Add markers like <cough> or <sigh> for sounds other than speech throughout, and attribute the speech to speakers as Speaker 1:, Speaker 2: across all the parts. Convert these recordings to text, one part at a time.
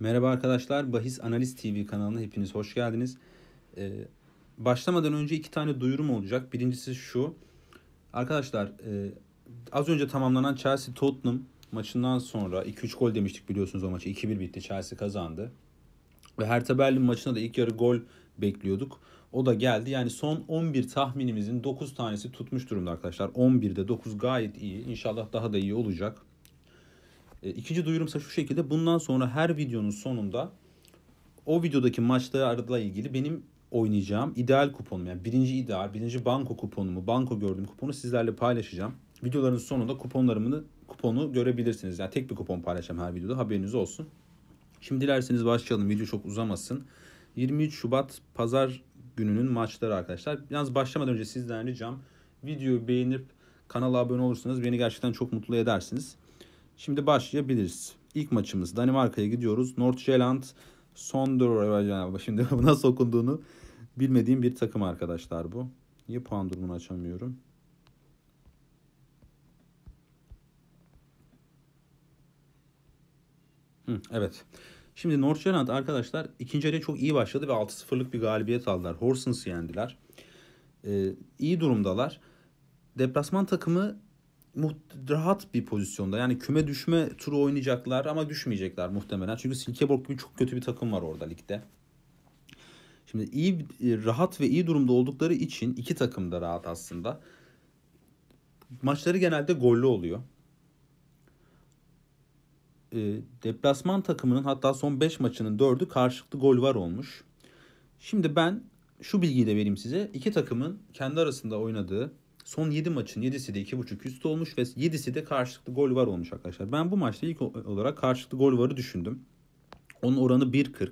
Speaker 1: Merhaba arkadaşlar, Bahis Analiz TV kanalına hepiniz hoş geldiniz. Ee, başlamadan önce iki tane duyurum olacak. Birincisi şu. Arkadaşlar e, az önce tamamlanan Chelsea Tottenham maçından sonra 2-3 gol demiştik biliyorsunuz o maçı. 2-1 bitti, Chelsea kazandı. Ve Hertha Berlin maçında da ilk yarı gol bekliyorduk. O da geldi. Yani son 11 tahminimizin 9 tanesi tutmuş durumda arkadaşlar. 11'de 9 gayet iyi. İnşallah daha da iyi olacak. E, ikinci duyurumsa şu şekilde bundan sonra her videonun sonunda o videodaki maçlarla ilgili benim oynayacağım ideal kuponum yani birinci ideal, birinci banko kuponumu, banko gördüğüm kuponu sizlerle paylaşacağım. Videoların sonunda kuponlarımı kuponu görebilirsiniz. Yani tek bir kupon paylaşacağım her videoda haberiniz olsun. Şimdi dilerseniz başlayalım. Video çok uzamasın. 23 Şubat pazar gününün maçları arkadaşlar. Yalnız başlamadan önce sizden ricam videoyu beğenip kanala abone olursanız beni gerçekten çok mutlu edersiniz. Şimdi başlayabiliriz. İlk maçımız Danimarka'ya gidiyoruz. Nordsjælland Sondre şimdi <laughs> bu nasıl okunduğunu bilmediğim bir takım arkadaşlar bu. Niye puan durumunu açamıyorum? Hı, evet. Şimdi Nordsjælland arkadaşlar ikinci yarıya çok iyi başladı ve 6-0'lık bir galibiyet aldılar. Horsens'ı yendiler. Ee, iyi durumdalar. Deplasman takımı rahat bir pozisyonda. Yani küme düşme turu oynayacaklar ama düşmeyecekler muhtemelen. Çünkü Silkeborg gibi çok kötü bir takım var orada ligde. Şimdi iyi rahat ve iyi durumda oldukları için iki takım da rahat aslında. Maçları genelde gollü oluyor. E, deplasman takımının hatta son 5 maçının 4'ü karşılıklı gol var olmuş. Şimdi ben şu bilgiyi de vereyim size. İki takımın kendi arasında oynadığı Son 7 maçın 7'si de 2.5 üst olmuş ve 7'si de karşılıklı gol var olmuş arkadaşlar. Ben bu maçta ilk olarak karşılıklı gol varı düşündüm. Onun oranı 1.40.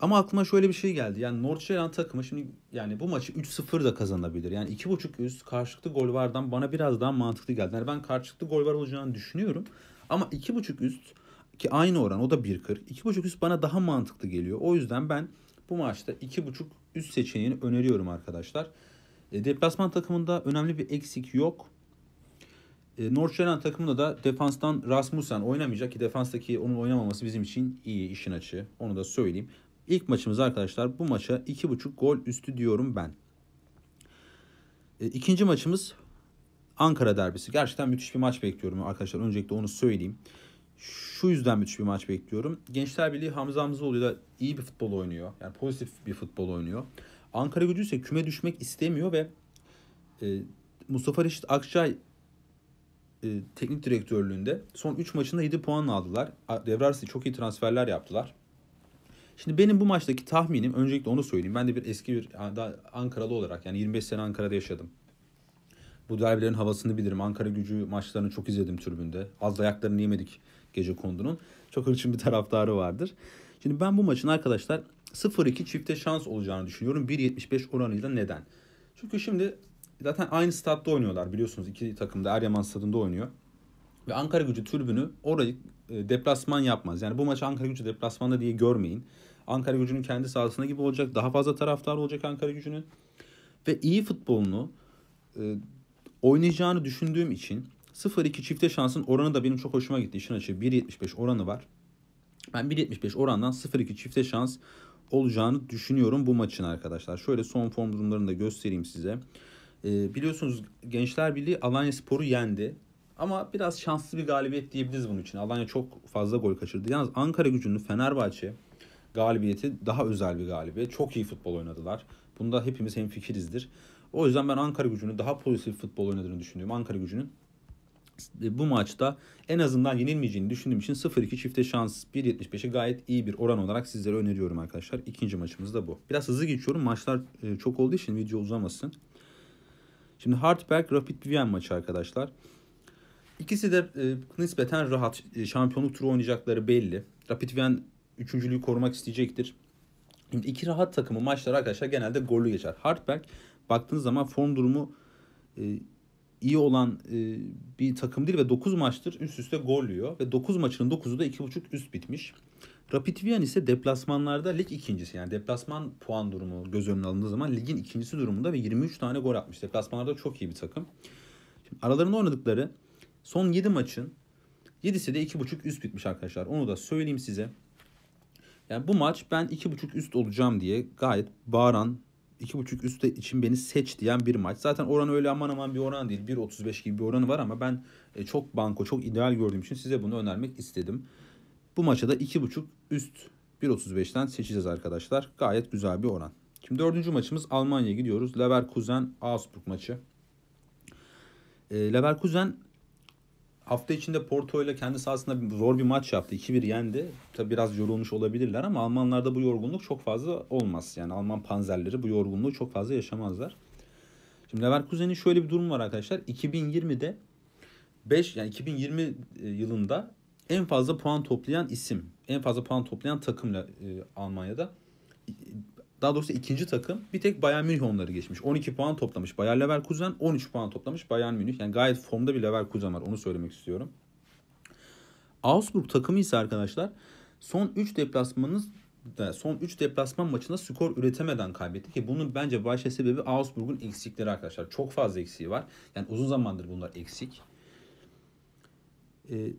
Speaker 1: Ama aklıma şöyle bir şey geldi. Yani Nordsjælland takımı şimdi yani bu maçı 3-0 da kazanabilir. Yani 2.5 üst karşılıklı gol vardan bana biraz daha mantıklı geldi. Yani ben karşılıklı gol var olacağını düşünüyorum. Ama 2.5 üst ki aynı oran o da 1.40. 2.5 üst bana daha mantıklı geliyor. O yüzden ben bu maçta 2.5 üst seçeneğini öneriyorum arkadaşlar. E, deplasman takımında önemli bir eksik yok. E, Nordsjælland takımında da defanstan Rasmussen oynamayacak ki defanstaki onun oynamaması bizim için iyi işin açığı. Onu da söyleyeyim. İlk maçımız arkadaşlar bu maça 2.5 gol üstü diyorum ben. E, ikinci maçımız Ankara derbisi. Gerçekten müthiş bir maç bekliyorum arkadaşlar. Öncelikle onu söyleyeyim. Şu yüzden müthiş bir maç bekliyorum. Gençler Birliği Hamza Hamzoğlu da iyi bir futbol oynuyor. Yani pozitif bir futbol oynuyor. Ankara gücü ise küme düşmek istemiyor ve e, Mustafa Reşit Akçay e, teknik direktörlüğünde son 3 maçında 7 puan aldılar. Devre çok iyi transferler yaptılar. Şimdi benim bu maçtaki tahminim öncelikle onu söyleyeyim. Ben de bir eski bir Ankaralı olarak yani 25 sene Ankara'da yaşadım. Bu derbilerin havasını bilirim. Ankara gücü maçlarını çok izledim tribünde. Az dayaklarını yemedik gece kondunun. Çok hırçın bir taraftarı vardır. Şimdi ben bu maçın arkadaşlar 0-2 çifte şans olacağını düşünüyorum. 1.75 oranıyla neden? Çünkü şimdi zaten aynı statta oynuyorlar biliyorsunuz. iki takım da Eryaman stadında oynuyor. Ve Ankara gücü tribünü orayı e, deplasman yapmaz. Yani bu maç Ankara gücü deplasmanda diye görmeyin. Ankara gücünün kendi sahasına gibi olacak. Daha fazla taraftar olacak Ankara gücünün. Ve iyi futbolunu e, oynayacağını düşündüğüm için 0-2 çifte şansın oranı da benim çok hoşuma gitti. İşin açığı 1.75 oranı var. Ben 1.75 orandan 0-2 çifte şans olacağını düşünüyorum bu maçın arkadaşlar. Şöyle son form durumlarını da göstereyim size. Ee, biliyorsunuz Gençler Birliği Alanya Spor'u yendi. Ama biraz şanslı bir galibiyet diyebiliriz bunun için. Alanya çok fazla gol kaçırdı. Yalnız Ankara gücünün Fenerbahçe galibiyeti daha özel bir galibiyet. Çok iyi futbol oynadılar. Bunda hepimiz hemfikirizdir. O yüzden ben Ankara gücünün daha pozitif futbol oynadığını düşünüyorum. Ankara gücünün bu maçta en azından yenilmeyeceğini düşündüğüm için 0-2 çifte şans 1.75'e gayet iyi bir oran olarak sizlere öneriyorum arkadaşlar. İkinci maçımız da bu. Biraz hızlı geçiyorum. Maçlar e, çok olduğu için video uzamasın. Şimdi Hartberg Rapid Wien maçı arkadaşlar. İkisi de e, nispeten rahat. E, şampiyonluk turu oynayacakları belli. Rapid Wien üçüncülüğü korumak isteyecektir. Şimdi iki rahat takımı maçlar arkadaşlar genelde gollü geçer. Hartberg baktığınız zaman form durumu iyi olan e, bir takım değil ve 9 maçtır üst üste gol yiyor. Ve 9 maçının 9'u da 2.5 üst bitmiş. Rapid Wien ise deplasmanlarda lig ikincisi. Yani deplasman puan durumu göz önüne alındığı zaman ligin ikincisi durumunda ve 23 tane gol atmış. Deplasmanlarda çok iyi bir takım. Şimdi aralarında oynadıkları son 7 maçın 7'si de 2.5 üst bitmiş arkadaşlar. Onu da söyleyeyim size. Yani bu maç ben 2.5 üst olacağım diye gayet bağıran 2.5 üstte için beni seç diyen bir maç. Zaten oran öyle aman aman bir oran değil. 1.35 gibi bir oranı var ama ben e, çok banko, çok ideal gördüğüm için size bunu önermek istedim. Bu maça da 2.5 üst 1.35'ten seçeceğiz arkadaşlar. Gayet güzel bir oran. Şimdi dördüncü maçımız Almanya'ya gidiyoruz. Leverkusen Augsburg maçı. E, Leverkusen hafta içinde Porto ile kendi sahasında zor bir maç yaptı. 2-1 yendi. Tabi biraz yorulmuş olabilirler ama Almanlarda bu yorgunluk çok fazla olmaz. Yani Alman panzerleri bu yorgunluğu çok fazla yaşamazlar. Şimdi Leverkusen'in şöyle bir durum var arkadaşlar. 2020'de 5 yani 2020 yılında en fazla puan toplayan isim, en fazla puan toplayan takımla e, Almanya'da daha doğrusu ikinci takım bir tek Bayern Münih onları geçmiş. 12 puan toplamış Bayer Leverkusen, 13 puan toplamış Bayern Münih. Yani gayet formda bir Leverkusen var onu söylemek istiyorum. Augsburg takımı ise arkadaşlar son 3 deplasmanınız son 3 deplasman maçında skor üretemeden kaybetti ki bunun bence başta sebebi Augsburg'un eksikleri arkadaşlar. Çok fazla eksiği var. Yani uzun zamandır bunlar eksik. Ee,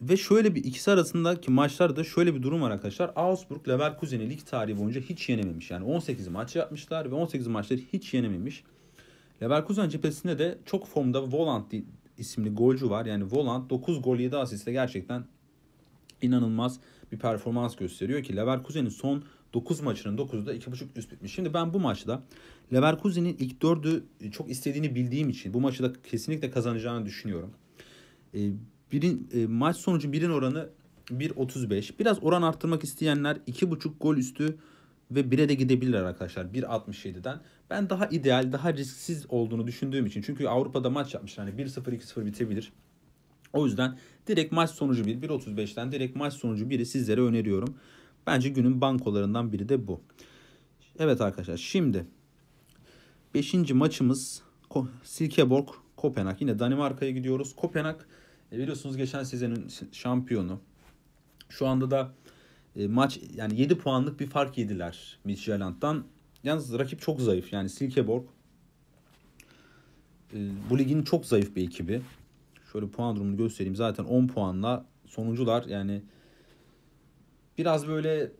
Speaker 1: ve şöyle bir ikisi arasındaki maçlarda şöyle bir durum var arkadaşlar. Augsburg Leverkusen'i lig tarihi boyunca hiç yenememiş. Yani 18 maç yapmışlar ve 18 maçları hiç yenememiş. Leverkusen cephesinde de çok formda Volant isimli golcü var. Yani Volant 9 gol 7 asiste gerçekten inanılmaz bir performans gösteriyor ki Leverkusen'in son 9 maçının 9'da 2.5 üst bitmiş. Şimdi ben bu maçta Leverkusen'in ilk 4'ü çok istediğini bildiğim için bu maçı da kesinlikle kazanacağını düşünüyorum. Birin, e, maç sonucu birin oranı 1.35. Biraz oran arttırmak isteyenler 2.5 gol üstü ve 1'e de gidebilirler arkadaşlar 1.67'den. Ben daha ideal, daha risksiz olduğunu düşündüğüm için. Çünkü Avrupa'da maç yapmışlar. Hani 1-0, 2-0 bitebilir. O yüzden direkt maç sonucu 1, 1.35'ten direkt maç sonucu 1'i sizlere öneriyorum. Bence günün bankolarından biri de bu. Evet arkadaşlar şimdi 5. maçımız Silkeborg Kopenhag. Yine Danimarka'ya gidiyoruz. Kopenhag e, biliyorsunuz geçen sezonun şampiyonu. Şu anda da e, maç yani 7 puanlık bir fark yediler Midtjylland'dan. Yalnız rakip çok zayıf. Yani Silkeborg e, bu ligin çok zayıf bir ekibi. Şöyle puan durumunu göstereyim. Zaten 10 puanla sonuncular yani biraz böyle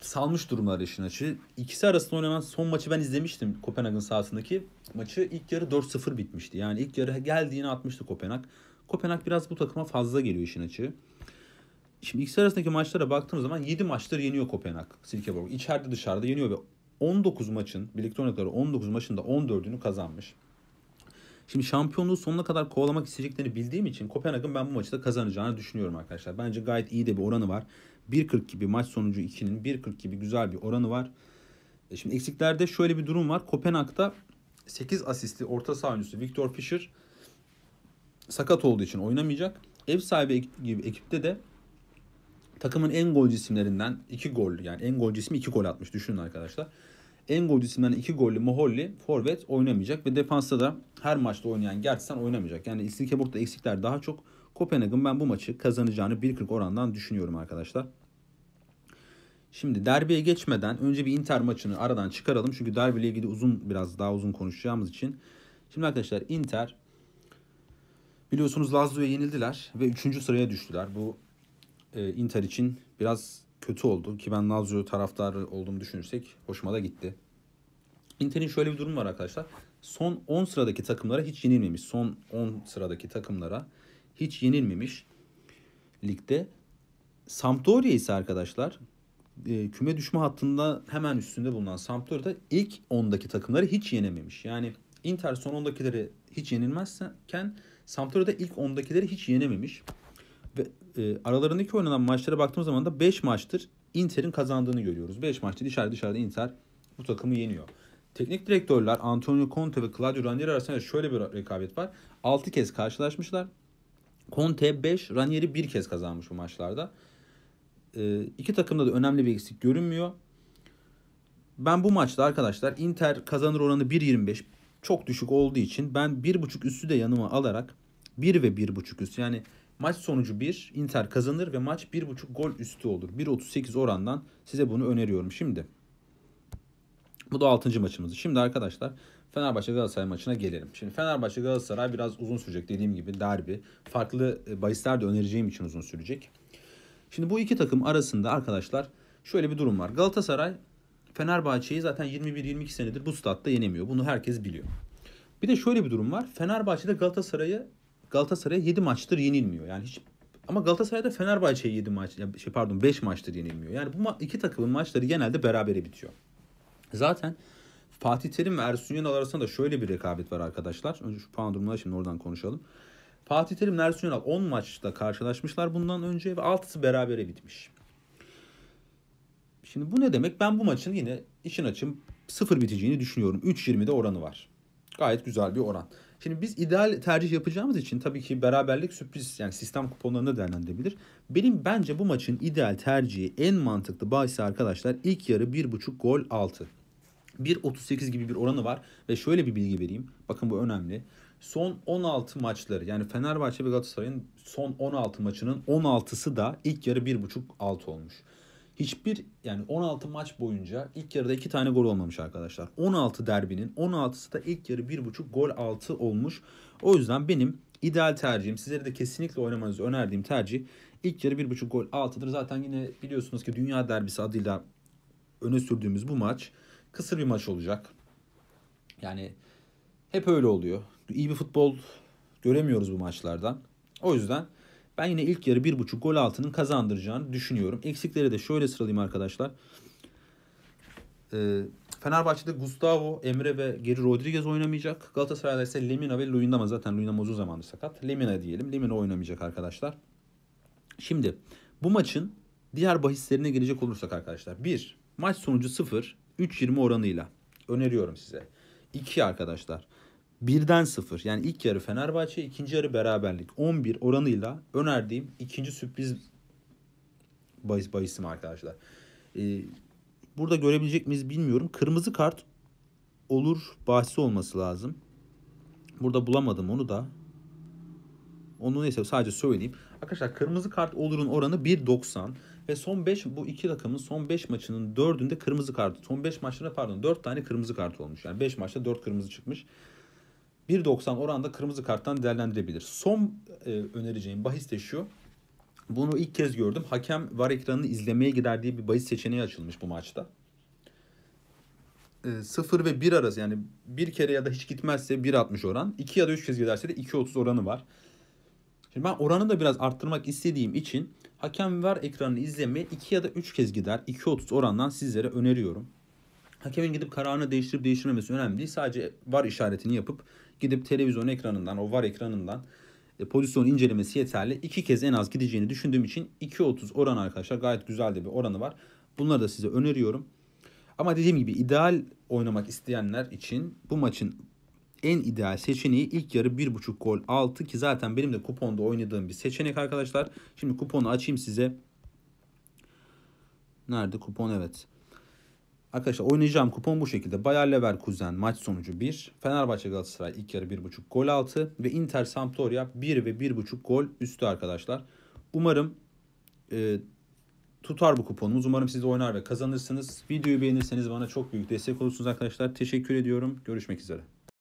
Speaker 1: salmış durumlar işin açı. İkisi arasında oynanan son maçı ben izlemiştim Kopenhag'ın sahasındaki. Maçı ilk yarı 4-0 bitmişti. Yani ilk yarı geldiğini atmıştı Kopenhag. Kopenhag biraz bu takıma fazla geliyor işin açığı. Şimdi ikisi arasındaki maçlara baktığımız zaman 7 maçtır yeniyor Kopenhag Silkeborg. İçeride dışarıda yeniyor ve 19 maçın, birlikte oynadıkları 19 maçında 14'ünü kazanmış. Şimdi şampiyonluğu sonuna kadar kovalamak isteyeceklerini bildiğim için Kopenhag'ın ben bu maçı da kazanacağını düşünüyorum arkadaşlar. Bence gayet iyi de bir oranı var. 1.40 gibi maç sonucu 2'nin 1.40 gibi güzel bir oranı var. E şimdi eksiklerde şöyle bir durum var. Kopenhag'da 8 asistli orta saha oyuncusu Victor Fischer sakat olduğu için oynamayacak. Ev sahibi gibi ekipte de takımın en gol isimlerinden 2 gol yani en gol ismi 2 gol atmış düşünün arkadaşlar. En gol isimlerinden 2 gollü Moholli forvet oynamayacak ve defansta da her maçta oynayan Gertsen oynamayacak. Yani Silkeborg'da eksikler daha çok. Kopenhag'ın ben bu maçı kazanacağını 1.40 orandan düşünüyorum arkadaşlar. Şimdi derbiye geçmeden önce bir Inter maçını aradan çıkaralım. Çünkü derbiyle ilgili uzun biraz daha uzun konuşacağımız için. Şimdi arkadaşlar Inter Biliyorsunuz Lazio'ya yenildiler ve 3. sıraya düştüler. Bu e, Inter için biraz kötü oldu ki ben Lazio taraftarı olduğumu düşünürsek hoşuma da gitti. Inter'in şöyle bir durum var arkadaşlar. Son 10 sıradaki takımlara hiç yenilmemiş. Son 10 sıradaki takımlara hiç yenilmemiş ligde. Sampdoria ise arkadaşlar e, küme düşme hattında hemen üstünde bulunan Sampdoria ilk 10'daki takımları hiç yenememiş. Yani Inter son 10'dakileri hiç yenilmezken Sampdoria'da ilk 10'dakileri hiç yenememiş. Ve e, aralarındaki oynanan maçlara baktığımız zaman da 5 maçtır Inter'in kazandığını görüyoruz. 5 maçtır dışarı dışarıda Inter bu takımı yeniyor. Teknik direktörler Antonio Conte ve Claudio Ranieri arasında şöyle bir rekabet var. 6 kez karşılaşmışlar. Conte 5, Ranieri 1 kez kazanmış bu maçlarda. E, iki takımda da önemli bir eksik görünmüyor. Ben bu maçta arkadaşlar Inter kazanır oranı 1.25 çok düşük olduğu için ben 1.5 üstü de yanıma alarak 1 ve 1.5 üst yani maç sonucu 1 Inter kazanır ve maç 1.5 gol üstü olur. 1.38 orandan size bunu öneriyorum. Şimdi bu da 6. maçımız. Şimdi arkadaşlar Fenerbahçe Galatasaray maçına gelelim. Şimdi Fenerbahçe Galatasaray biraz uzun sürecek dediğim gibi derbi. Farklı e, bahisler de önereceğim için uzun sürecek. Şimdi bu iki takım arasında arkadaşlar şöyle bir durum var. Galatasaray Fenerbahçe'yi zaten 21-22 senedir bu statta yenemiyor. Bunu herkes biliyor. Bir de şöyle bir durum var. Fenerbahçe'de Galatasaray'a Galatasaray'a 7 maçtır yenilmiyor. Yani hiç ama Galatasaray'da Fenerbahçe'ye 7 maç şey pardon 5 maçtır yenilmiyor. Yani bu iki takımın maçları genelde berabere bitiyor. Zaten Fatih Terim ve Ersun Yanal arasında da şöyle bir rekabet var arkadaşlar. Önce şu puan durumuna şimdi oradan konuşalım. Fatih Terim Ersun Yanal 10 maçta karşılaşmışlar bundan önce ve 6'sı berabere bitmiş. Şimdi bu ne demek? Ben bu maçın yine işin açım sıfır biteceğini düşünüyorum. 3.20'de oranı var. Gayet güzel bir oran. Şimdi biz ideal tercih yapacağımız için tabii ki beraberlik sürpriz yani sistem kuponlarında değerlendirebilir. Benim bence bu maçın ideal tercihi en mantıklı bahsi arkadaşlar ilk yarı 1.5 gol 6. 1.38 gibi bir oranı var ve şöyle bir bilgi vereyim. Bakın bu önemli. Son 16 maçları yani Fenerbahçe ve Galatasaray'ın son 16 maçının 16'sı da ilk yarı 1.5 alt olmuş. Hiçbir yani 16 maç boyunca ilk yarıda 2 tane gol olmamış arkadaşlar. 16 derbinin 16'sı da ilk yarı 1.5 gol altı olmuş. O yüzden benim ideal tercihim sizlere de kesinlikle oynamanızı önerdiğim tercih ilk yarı 1.5 gol altıdır. Zaten yine biliyorsunuz ki Dünya Derbisi adıyla öne sürdüğümüz bu maç kısır bir maç olacak. Yani hep öyle oluyor. İyi bir futbol göremiyoruz bu maçlardan. O yüzden ben yine ilk yarı 1.5 gol altının kazandıracağını düşünüyorum. Eksikleri de şöyle sıralayayım arkadaşlar. Ee, Fenerbahçe'de Gustavo, Emre ve Geri Rodriguez oynamayacak. Galatasaray'da ise Lemina ve Luyendama zaten Luyendama uzun zamandır sakat. Lemina diyelim. Lemina oynamayacak arkadaşlar. Şimdi bu maçın diğer bahislerine gelecek olursak arkadaşlar. 1. Maç sonucu 0. 3.20 oranıyla öneriyorum size. 2 arkadaşlar. Birden sıfır yani ilk yarı Fenerbahçe ikinci yarı beraberlik 11 oranıyla önerdiğim ikinci sürpriz bahis, bahisim arkadaşlar. Ee, burada görebilecek miyiz bilmiyorum. Kırmızı kart olur bahsi olması lazım. Burada bulamadım onu da. Onu neyse sadece söyleyeyim. Arkadaşlar kırmızı kart olurun oranı 1.90 ve son 5 bu iki takımın son 5 maçının 4'ünde kırmızı kart. Son 5 maçlarında pardon 4 tane kırmızı kart olmuş. Yani 5 maçta 4 kırmızı çıkmış. 1.90 oranda kırmızı karttan değerlendirebilir. Son e, önereceğim bahis de şu. Bunu ilk kez gördüm. Hakem var ekranını izlemeye gider diye bir bahis seçeneği açılmış bu maçta. E, 0 ve 1 arası yani bir kere ya da hiç gitmezse 1.60 oran. 2 ya da 3 kez giderse de 2.30 oranı var. Şimdi ben oranı da biraz arttırmak istediğim için hakem var ekranını izlemeye 2 ya da 3 kez gider. 2.30 orandan sizlere öneriyorum. Hakemin gidip kararını değiştirip değiştirmemesi önemli değil. Sadece var işaretini yapıp gidip televizyon ekranından, o var ekranından e, pozisyon incelemesi yeterli. İki kez en az gideceğini düşündüğüm için 2.30 oran arkadaşlar gayet güzel de bir oranı var. Bunları da size öneriyorum. Ama dediğim gibi ideal oynamak isteyenler için bu maçın en ideal seçeneği ilk yarı 1.5 gol 6 ki zaten benim de kuponda oynadığım bir seçenek arkadaşlar. Şimdi kuponu açayım size. Nerede kupon evet. Arkadaşlar oynayacağım kupon bu şekilde. Bayer Leverkusen maç sonucu 1. Fenerbahçe Galatasaray ilk yarı 1.5 gol altı. Ve Inter Sampdoria 1 ve 1.5 gol üstü arkadaşlar. Umarım e, tutar bu kuponumuz. Umarım siz de oynar ve kazanırsınız. Videoyu beğenirseniz bana çok büyük destek olursunuz arkadaşlar. Teşekkür ediyorum. Görüşmek üzere.